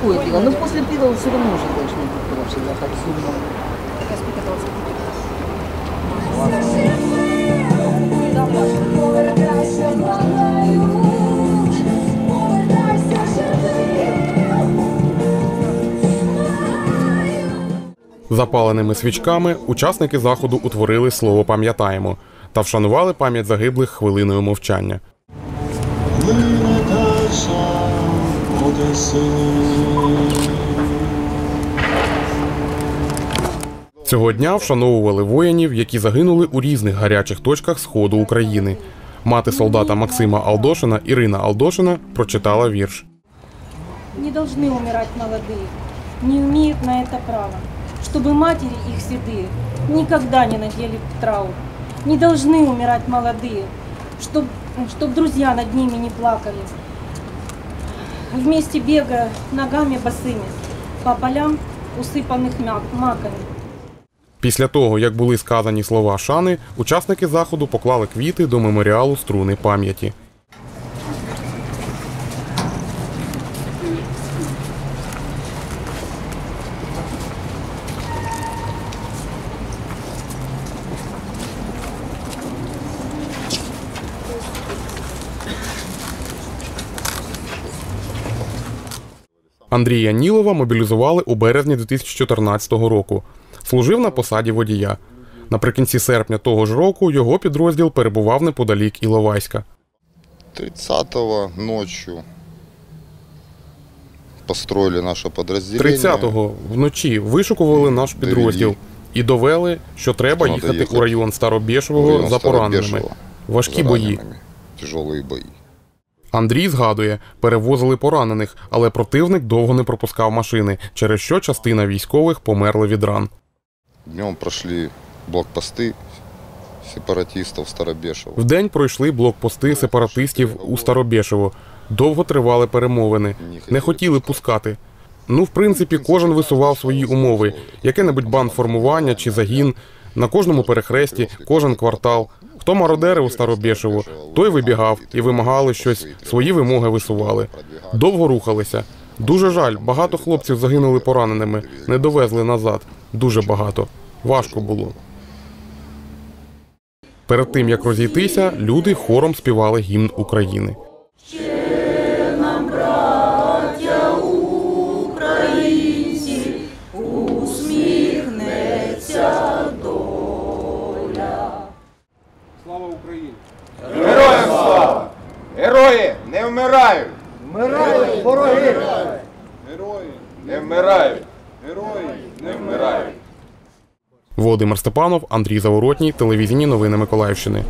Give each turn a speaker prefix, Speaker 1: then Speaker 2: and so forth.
Speaker 1: пива. Но после пива все равно уже должны быть туда всегда так.
Speaker 2: Повертайся повертайся живим.
Speaker 3: Запаленими свічками учасники заходу утворили слово Пам'ятаємо та вшанували пам'ять загиблих хвилиною мовчання. Цього дня вшановували воїнів, які загинули у різних гарячих точках сходу України. Мати солдата Максима Алдошина Ірина Алдошина прочитала вірш.
Speaker 4: Не должны умирать молодые, не имеют на это права, чтобы матери их седые никогда не надели траур. Не должны умирать молодые, чтоб, чтоб друзья над ними не плакали. Вместе бегая ногами босыми по полям, усыпанных мяк- маками.
Speaker 3: Після того, як були сказані слова шани, учасники заходу поклали квіти до меморіалу струни пам'яті. Андрія Нілова мобілізували у березні 2014 року. Служив на посаді водія. Наприкінці серпня того ж року його підрозділ перебував неподалік Іловайська.
Speaker 5: 30-го ночью построили наше подразделение.
Speaker 3: 30-го вночі вишукували наш підрозділ і довели, що треба їхати у район
Speaker 5: район
Speaker 3: за пораненими. Важкі бої.
Speaker 5: Тяжелые бои.
Speaker 3: Андрій згадує, перевозили поранених, але противник довго не пропускав машини, через що частина військових померли від ран.
Speaker 5: Днем прошли блокпосты сепаратистов Старобешева.
Speaker 3: Вдень пройшли блокпости сепаратистів у Старобєшево. Довго тривали перемовини. Не хотіли пускати. Ну, в принципі, кожен висував свої умови. Яке-небудь бандформування чи загін. На кожному перехресті, кожен квартал. Хто мародери у Старобєшеву, той вибігав і вимагали щось, свої вимоги висували. Довго рухалися. Дуже жаль, багато хлопців загинули пораненими, не довезли назад. Дуже багато. Важко було. Перед тим як розійтися, люди хором співали гімн України.
Speaker 6: Герої не вмирають!
Speaker 7: Вмирають вороги!
Speaker 6: Герої не вмирають! Герої не вмирають!
Speaker 3: Володимир Степанов, Андрій Заворотній, телевізійні новини Миколаївщини.